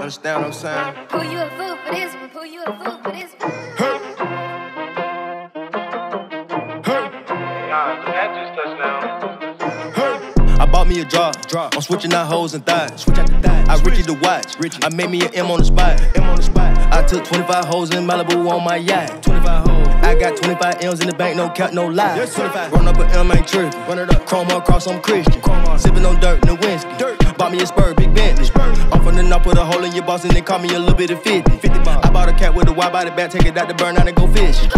Understand what I'm saying? Pull you a fool for this one, pull you a fool for this one. I bought me a drop. drop. I'm switching out hoes and thighs. Switch out the thighs. I Richie the watch. Richie. I made me an M on the spot. M on the spot. I took 25 hoes in Malibu on my yacht. 25 hoes. I got 25 M's in the bank, no cap, no lie. Yes, 25. Run up a M, ain't tripping. Run it up. Chrome across, I'm Christian. Chrome Sipping on dirt, no whiskey. Dirt. Bought me a spur, big Bentley. In your boss and they call me a little bit of 50. 50. I bought a cat with a wide body back, take it out to burn out and go fishing.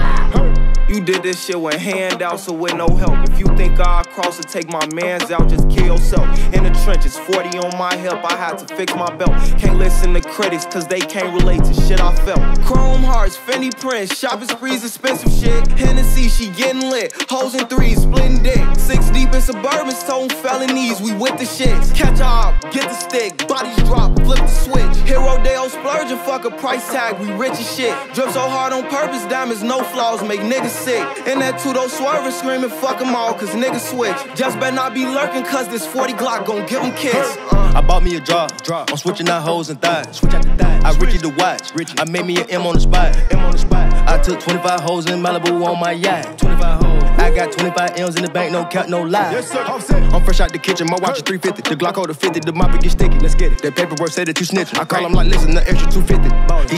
You did this shit with handouts or with no help. If you think I'll cross and take my mans out, just kill yourself. In the trenches, 40 on my hip, I had to fix my belt. Can't listen to critics, cause they can't relate to shit I felt. Chrome hearts, Fendi prints, shopping sprees, expensive shit. Hennessy, she getting lit. Hoes in threes, splitting dick. Six deep in suburban, stone felonies, we with the shits. Catch up, get the stick, bodies drop, flip the switch. Hero Dale splurging, fuck a price tag, we rich as shit. Drip so hard on purpose, diamonds, no flaws, make niggas sick. And that Tudo swerving, screaming, fuck them all, cause niggas switch. Just better not be lurking, cause this 40 Glock gon' give them kids. I bought me a drop. drop. I'm switching out hoes and thighs. Switch out the thighs. I Richie the watch. Richie. I made me an M on the spot. M on the spot. I took 25 hoes in Malibu on my yacht. 25 hoes. I got 25 M's in the bank, no cap, no lie. Yes, sir. I'm set. I'm fresh out the kitchen, my watch is 350. The Glock the 50, the mop it get sticky. Let's get it. That paperwork say that you snitching. I call him like, listen, the extra 250.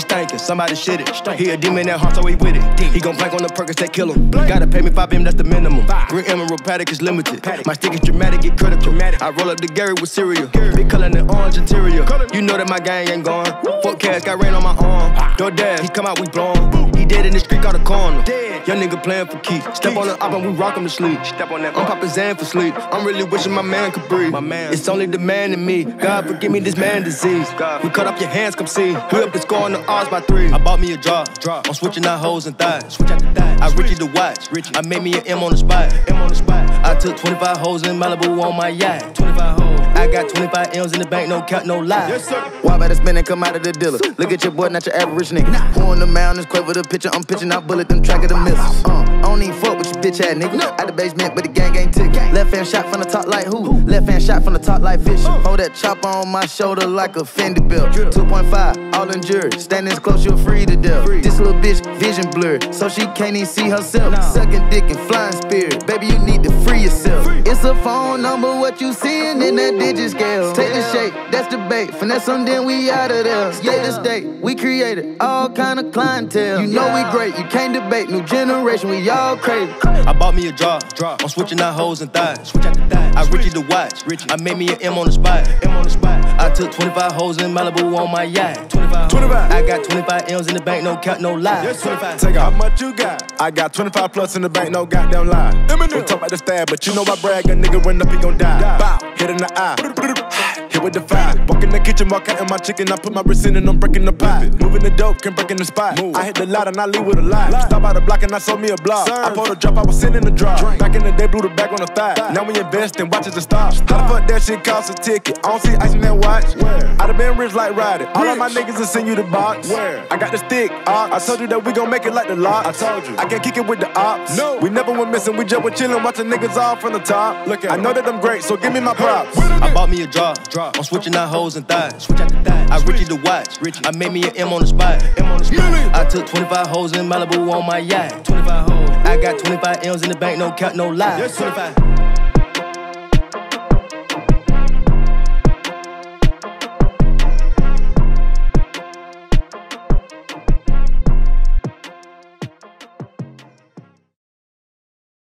Somebody shit it. He a demon that heart, so he with it. He gon' plank on the Perkins that kill him. Gotta pay me 5 M, that's the minimum. Green Emerald Patek is limited. My stick is dramatic, get critical. I roll up the Gary with cereal. Big color and orange interior. You know that my gang ain't gone. Fuck cash, got rain on my arm. DoorDash, he come out, we blown. He dead in the street, got a corner. Young nigga playing for keys. Step on the up and we rock him to sleep. Step on that. I'm popping Xan for sleep. I'm really wishing my man could breathe. My man. It's only the man in me. God forgive me this man disease. God. We cut off your hands, come see. We up the score on the odds by three. I bought me a drop. drop. I'm switching out hoes and thighs. Switch out the thighs. I Richie the watch. Richie. I made me an M on the spot. M on the spot. I took 25 hoes in Malibu on my yacht. 25 hoes. I got 25 M's in the bank, no cap, no lie. Yes, sir. Why better spend and come out of the dealer? Look at your boy, not your average nigga. Who on the mountains, quit with a picture, I'm pitching out bullet, them track of the missiles. Uh, I don't even fuck with you bitch ass nigga. Out the basement, but the gang ain't ticket. Left hand shot from the top like who? Left hand shot from the top like Fisher. Hold that chopper on my shoulder like a Fendi belt. 2.5, all in jury. Standing close, you're free to death. This little bitch, vision blurred, so she can't even see herself. Sucking dick and flying spirit. Baby, you need to free yourself. It's a phone number, what you seeing in that scale. Take the shape, that's the bait. Finesse them, then we out of there. State to state, we created all kind of clientele. You know we great, you can't debate. New generation, we all crazy. I bought me a drop. drop. I'm switching out hoes and thighs. Switch out the thighs. I Richie the watch. Richie. I made me an M on the spot. M on the spot. I took 25 hoes in Malibu on my yacht. 25. 25. I got 25 M's in the bank, no cap, no lie. Yes, sir. 25. Take out how much you got. I got 25 plus in the bank, no goddamn lie. We talk about the stab, but you know I brag, a nigga run up, he gon' die. Bow, hit in the eye. Hit with the fire. Walk in the kitchen, walk out in my chicken. I put my wrist in and I'm breaking the pot. Moving the dope, can break in the spot. I hit the lot and I leave with a lot. Stop by the block and I sold me a block. I pulled a drop, I was in the drop. Back in the day, blew the back on the thigh. Now we invest and watch it to stop. How the fuck that shit cost a ticket? I don't see ice in that watch. I done been rich like riding. All of my niggas will send you the box. Where? I got the stick. Uh, I told you that we gon' make it like the lot. I told you. I can't kick it with the ops. No. We never went missing. We just were chillin', watching niggas all from the top. Look at I know that I'm great, so give me my props. I bought me a drop. drop. I'm switching out hoes and thighs. Switch out the thighs. I Richie the watch. Richie. I made me an M on the spot. M on the spot. I took 25 hoes in Malibu on my yacht. 25 hoes. I got 25 M's in the bank, no cap, no lie. Yes, 25.